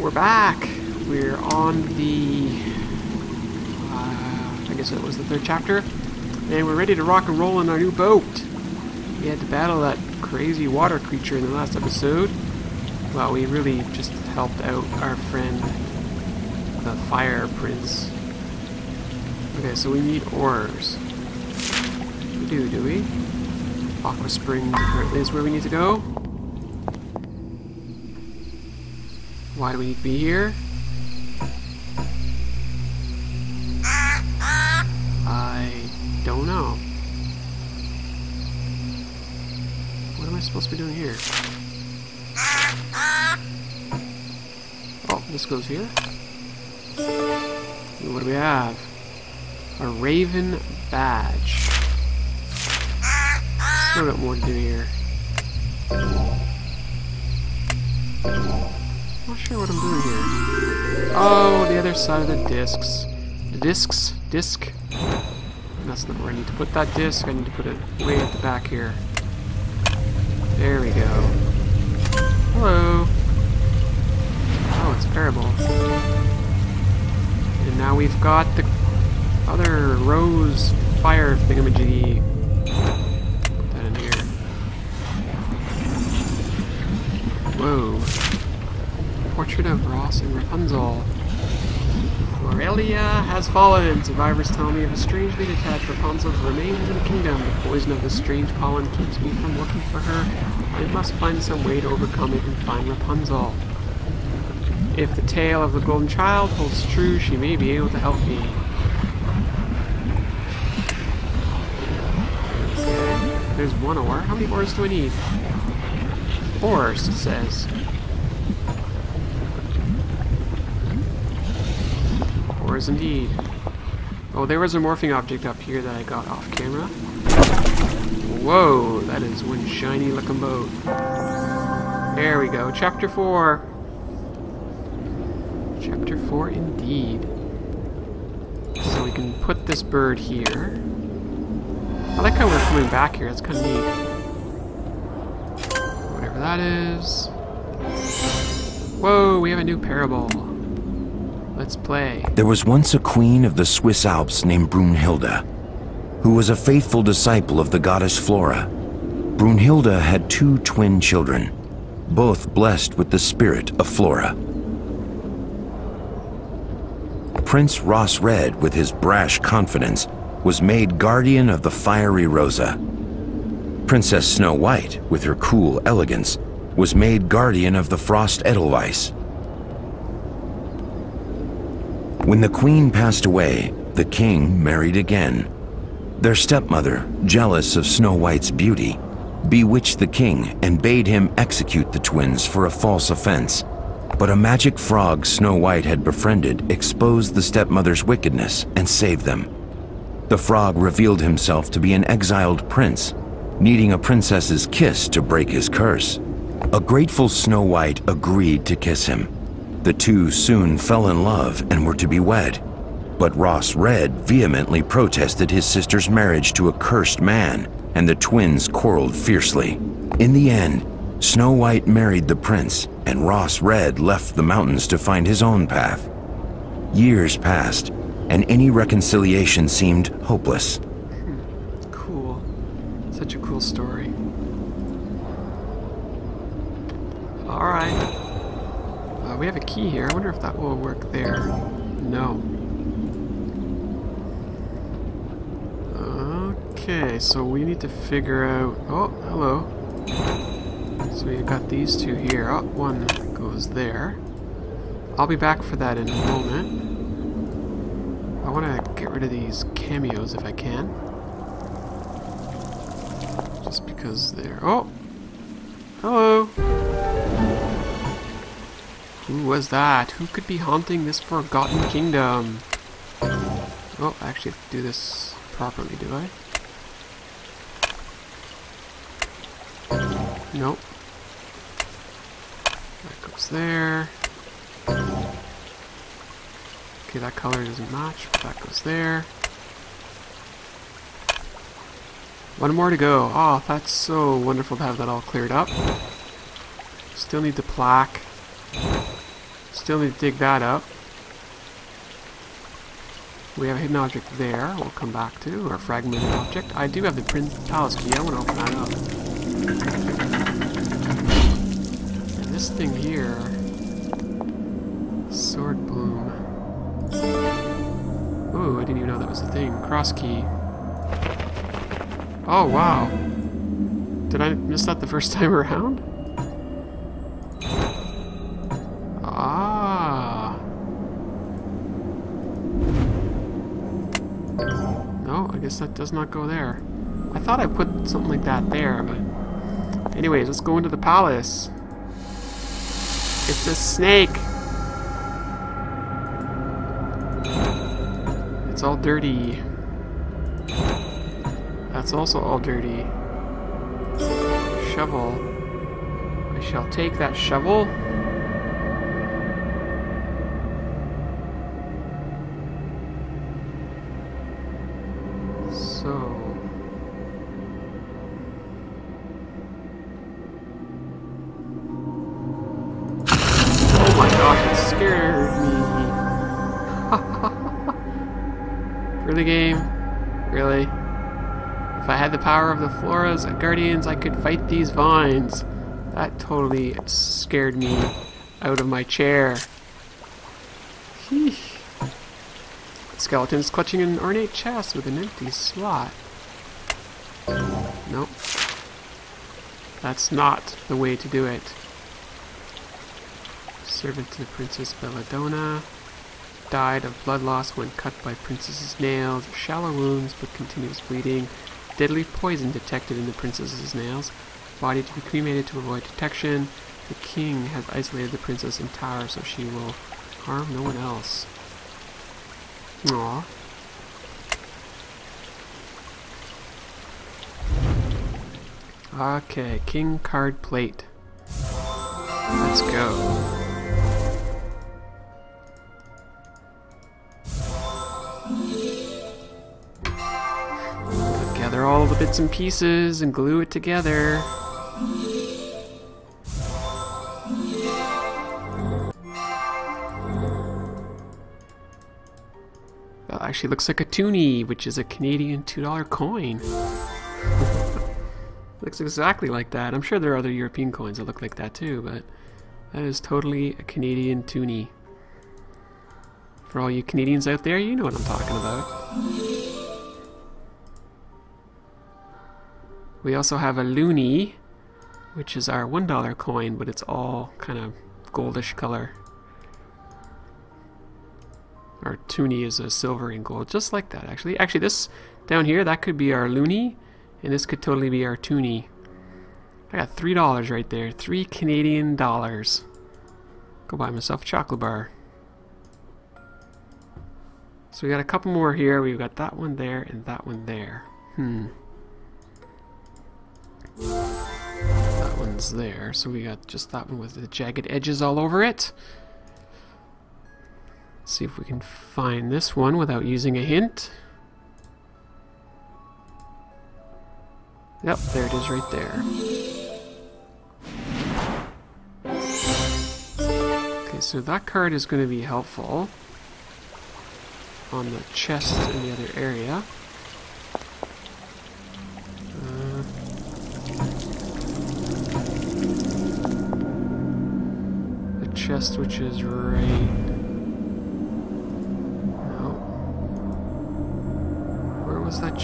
we're back. We're on the, uh, I guess it was the third chapter, and we're ready to rock and roll in our new boat. We had to battle that crazy water creature in the last episode. Well, we really just helped out our friend, the Fire Prince. Okay, so we need oars. We do, do we? Aqua Springs is where we need to go. Why do we need to be here? I don't know. What am I supposed to be doing here? Oh, this goes here. What do we have? A Raven Badge. Still got more to do here. What I'm doing here. Oh, the other side of the discs. The discs? Disc? That's not where I need to put that disc. I need to put it way at the back here. There we go. Hello. Oh, it's terrible. And now we've got the other rose fire thingamajiggy. Put that in here. Whoa. Portrait of Ross and Rapunzel. Floralia has fallen. Survivors tell me of a strangely detached Rapunzel's remains in the kingdom. The poison of the strange pollen keeps me from looking for her. I must find some way to overcome it and find Rapunzel. If the tale of the golden child holds true, she may be able to help me. There's one ore. How many ores do I need? Ores, it says. Indeed. Oh, there was a morphing object up here that I got off camera. Whoa, that is one shiny looking boat. There we go, chapter 4. Chapter 4 indeed. So we can put this bird here. I like how we're coming back here, it's kind of neat. Whatever that is. Whoa, we have a new parable. Let's play. There was once a queen of the Swiss Alps named Brunhilde, who was a faithful disciple of the goddess Flora. Brunhilde had two twin children, both blessed with the spirit of Flora. Prince Ross Red, with his brash confidence, was made guardian of the fiery Rosa. Princess Snow White, with her cool elegance, was made guardian of the Frost Edelweiss. When the queen passed away, the king married again. Their stepmother, jealous of Snow White's beauty, bewitched the king and bade him execute the twins for a false offense. But a magic frog Snow White had befriended exposed the stepmother's wickedness and saved them. The frog revealed himself to be an exiled prince, needing a princess's kiss to break his curse. A grateful Snow White agreed to kiss him. The two soon fell in love and were to be wed. But Ross Red vehemently protested his sister's marriage to a cursed man, and the twins quarreled fiercely. In the end, Snow White married the prince, and Ross Red left the mountains to find his own path. Years passed, and any reconciliation seemed hopeless. Cool. Such a cool story. Alright. Uh, we have a key here. I wonder if that will work there. No. Okay, so we need to figure out... Oh, hello. So we got these two here. Oh, one goes there. I'll be back for that in a moment. I want to get rid of these cameos if I can. Just because they're... Oh! Hello! Who was that? Who could be haunting this forgotten kingdom? Oh, I actually have to do this properly, do I? Nope. That goes there. Okay, that color doesn't match, but that goes there. One more to go. Oh, that's so wonderful to have that all cleared up. Still need the plaque. Still need to dig that up. We have a hidden object there, we'll come back to, or fragmented object. I do have the Prince Palace key, I want to open that up. And this thing here, Sword Bloom. Ooh, I didn't even know that was a thing. Cross key. Oh, wow. Did I miss that the first time around? Guess that does not go there. I thought I put something like that there, but... Anyways, let's go into the palace. It's a snake! It's all dirty. That's also all dirty. Shovel. I shall take that shovel. So. Oh my gosh, it scared me. really, game? Really? If I had the power of the Flora's Guardians, I could fight these vines. That totally scared me out of my chair. Skeletons clutching an ornate chest with an empty slot. Nope. That's not the way to do it. Servant to the Princess Belladonna. Died of blood loss when cut by princess's nails. Shallow wounds but continuous bleeding. Deadly poison detected in the princess's nails. Body to be cremated to avoid detection. The king has isolated the princess in tower so she will harm no one else. Okay, king card plate. Let's go. Gather all the bits and pieces and glue it together. Actually looks like a toonie, which is a Canadian $2 coin. looks exactly like that. I'm sure there are other European coins that look like that too, but that is totally a Canadian toonie. For all you Canadians out there, you know what I'm talking about. We also have a loonie, which is our $1 coin, but it's all kind of goldish color. Our toonie is a silver and gold, just like that actually. Actually, this down here, that could be our loonie, and this could totally be our toonie. I got $3 right there. Three Canadian dollars. Go buy myself a chocolate bar. So we got a couple more here. We've got that one there and that one there. Hmm. That one's there. So we got just that one with the jagged edges all over it. Let's see if we can find this one without using a hint. Yep, there it is right there. Okay, so that card is going to be helpful on the chest in the other area. Uh, the chest which is right...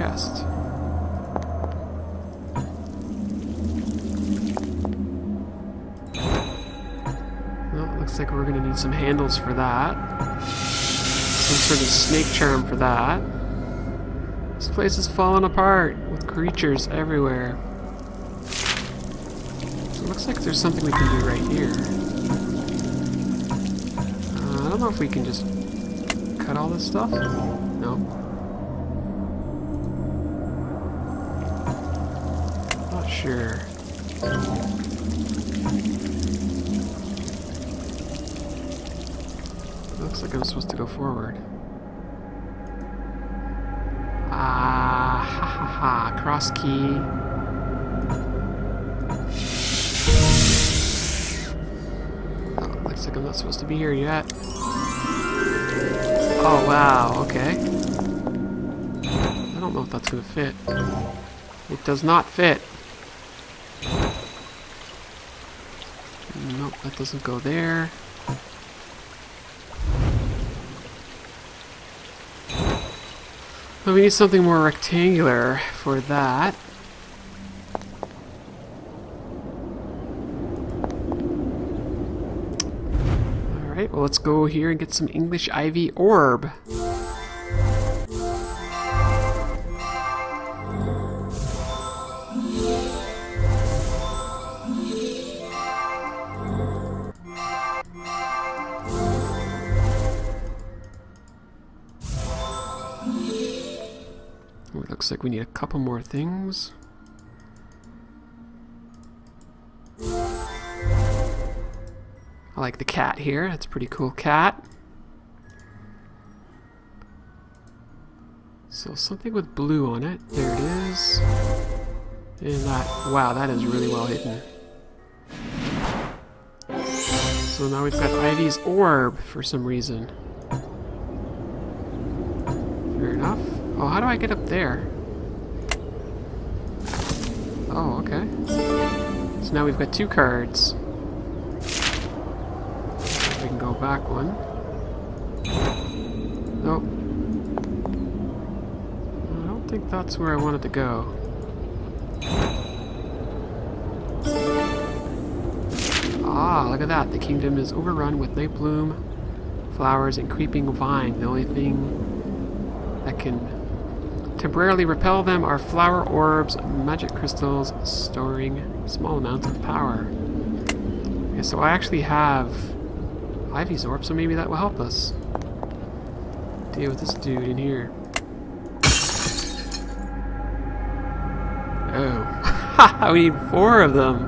chest? Well, looks like we're gonna need some handles for that some sort of snake charm for that. This place is falling apart with creatures everywhere. It looks like there's something we can do right here. Uh, I don't know if we can just cut all this stuff. No. Sure. Looks like I'm supposed to go forward. Ah, ha ha ha, cross key. Oh, looks like I'm not supposed to be here yet. Oh, wow, okay. I don't know if that's gonna fit. It does not fit. Nope, that doesn't go there. But we need something more rectangular for that. Alright, well let's go here and get some English Ivy Orb. Looks like we need a couple more things. I like the cat here. That's a pretty cool cat. So something with blue on it. There it is. And that, wow, that is really well hidden. So now we've got Ivy's orb for some reason. Fair enough. Oh, how do I get up there? Oh, okay. So now we've got two cards. We can go back one. Nope. I don't think that's where I wanted to go. Ah, look at that. The kingdom is overrun with nightbloom, flowers, and creeping vine. The only thing that can temporarily repel them are flower orbs, magic crystals, storing small amounts of power. Okay, so I actually have Ivy's orb, so maybe that will help us deal with this dude in here. Oh, we need four of them.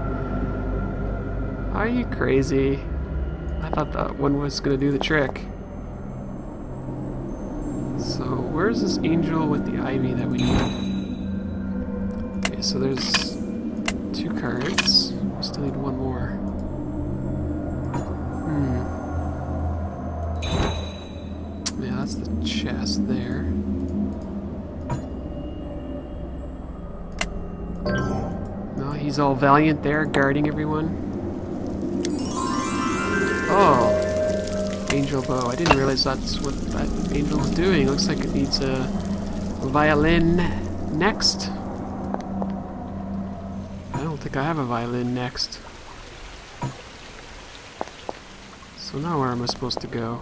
Are you crazy? I thought that one was gonna do the trick. Where's this angel with the ivy that we need? Okay, so there's two cards. We still need one more. Hmm. Yeah, that's the chest there. No, he's all valiant there, guarding everyone. Oh, angel bow. I didn't realize that's what that angel is doing. Looks like it needs a violin next. I don't think I have a violin next. So now where am I supposed to go?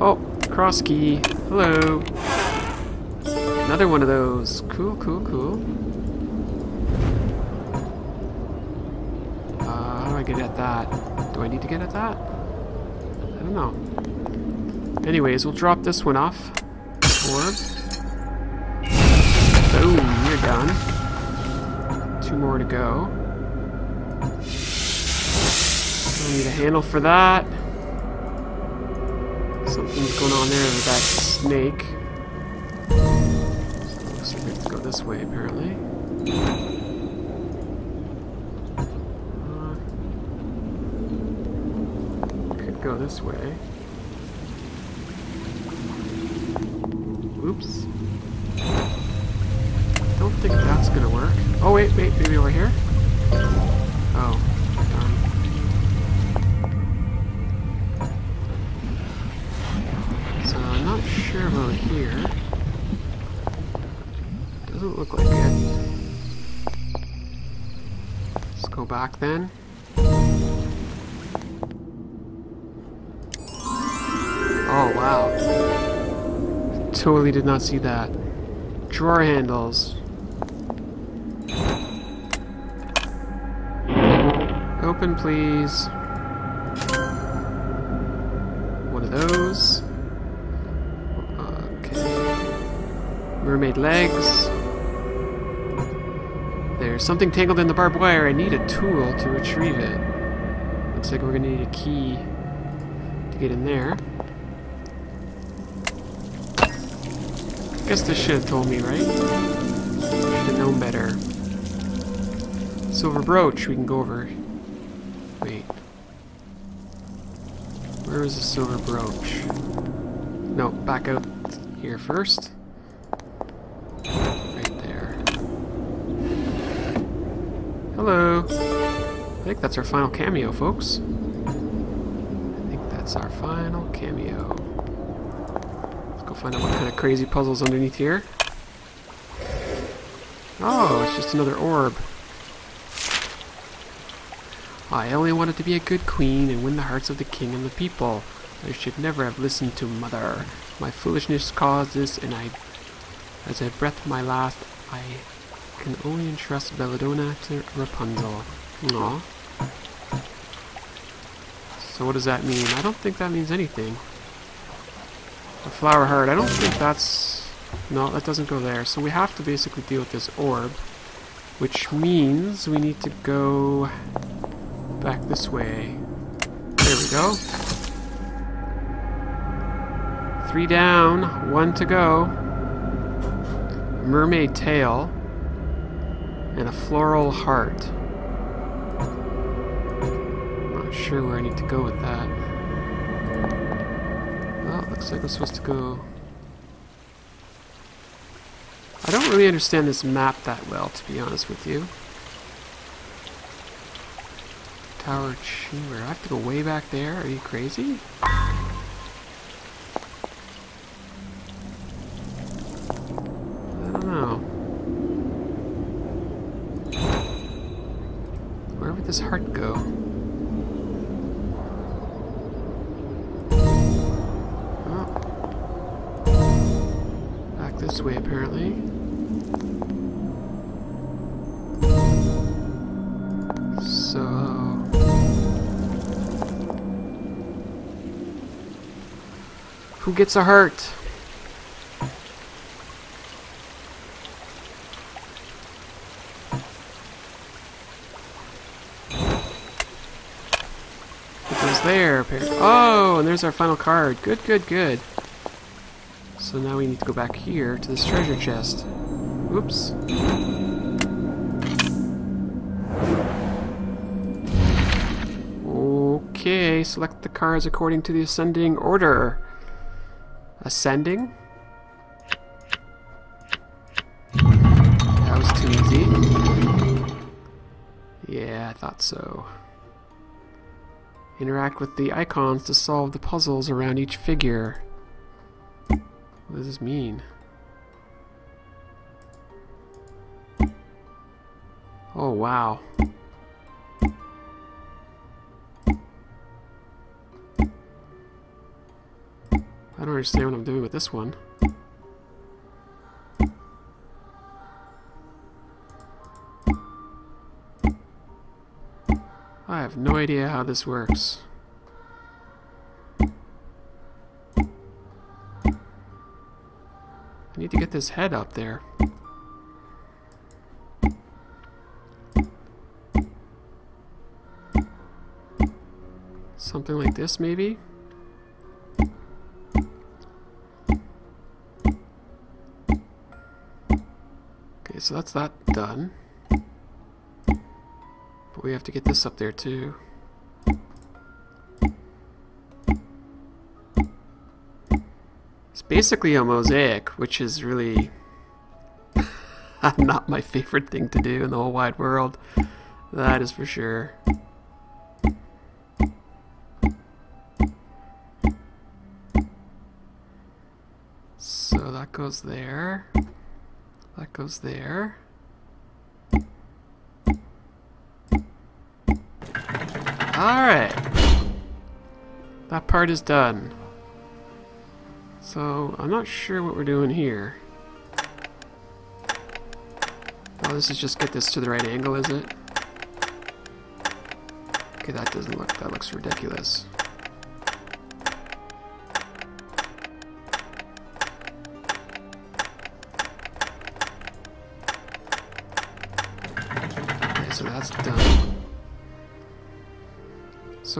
Oh, cross key. Hello. Another one of those. Cool, cool, cool. Uh, how do I get at that? Do I need to get at that? Don't know. Anyways, we'll drop this one off. Orb. Boom, you're done. Two more to go. I'll need a handle for that. Something's going on there with that snake. So looks like we have to go this way, apparently. Uh, could go this way. Oops. I don't think that's gonna work. Oh wait, wait, maybe over here? Oh, darn. So I'm not sure about here. Doesn't look like it. Let's go back then. Totally did not see that. Drawer handles. Open, please. One of those. Okay. Mermaid legs. There's something tangled in the barbed wire. I need a tool to retrieve it. Looks like we're gonna need a key to get in there. I guess this should have told me, right? Should have known better. Silver brooch, we can go over. Wait. Where is the silver brooch? No, back out here first. Right there. Hello. I think that's our final cameo, folks. I think that's our final cameo. Find out what kind of crazy puzzles underneath here. Oh, it's just another orb. I only wanted to be a good queen and win the hearts of the king and the people. I should never have listened to mother. My foolishness caused this, and I, as I breath my last, I can only entrust Belladonna to Rapunzel. Aw. So what does that mean? I don't think that means anything. A flower heart. I don't think that's... No, that doesn't go there. So we have to basically deal with this orb. Which means we need to go back this way. There we go. Three down, one to go. Mermaid tail. And a floral heart. Not sure where I need to go with that. Looks like I'm supposed to go... I don't really understand this map that well, to be honest with you. Tower Chamber. I have to go way back there? Are you crazy? Gets a heart? It goes there. Oh, and there's our final card. Good, good, good. So now we need to go back here to this treasure chest. Oops. Okay, select the cards according to the ascending order. Ascending? That was too easy. Yeah, I thought so. Interact with the icons to solve the puzzles around each figure. What does this mean? Oh, wow. Don't understand what I'm doing with this one. I have no idea how this works. I need to get this head up there. Something like this, maybe? Okay, so that's that done. But we have to get this up there too. It's basically a mosaic, which is really not my favorite thing to do in the whole wide world. That is for sure. So that goes there. That goes there. Alright. That part is done. So, I'm not sure what we're doing here. Oh, this is just get this to the right angle, is it? Okay, that doesn't look, that looks ridiculous.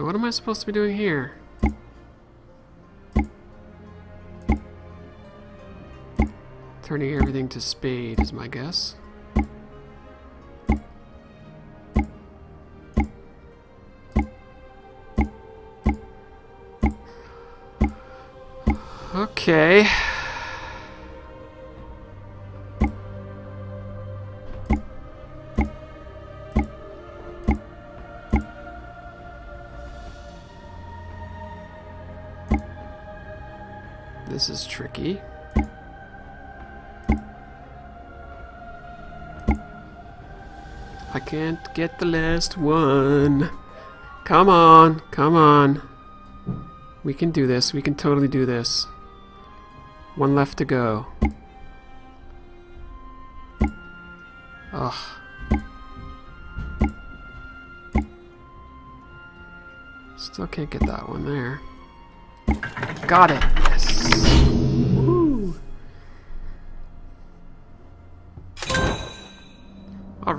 what am I supposed to be doing here? Turning everything to speed is my guess. Okay. This is tricky. I can't get the last one. Come on, come on. We can do this. We can totally do this. One left to go. Ugh. Still can't get that one there. Got it.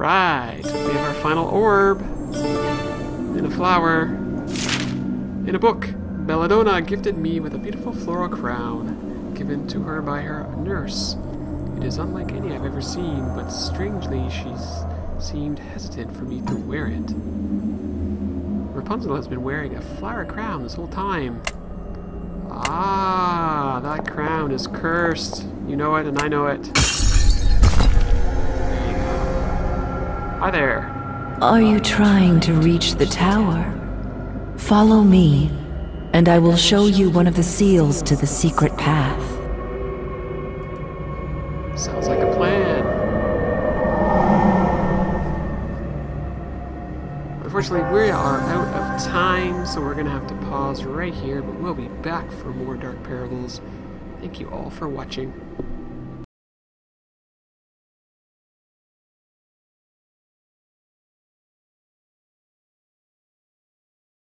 All right. We have our final orb in a flower in a book. Belladonna gifted me with a beautiful floral crown given to her by her nurse. It is unlike any I've ever seen, but strangely she's seemed hesitant for me to wear it. Rapunzel has been wearing a flower crown this whole time. Ah, that crown is cursed. You know it, and I know it. Hi there. Are you trying to reach the tower? Follow me, and I will show you one of the seals to the secret path. Sounds like a plan. Unfortunately, we are out of time, so we're going to have to pause right here, but we'll be back for more Dark Parables. Thank you all for watching.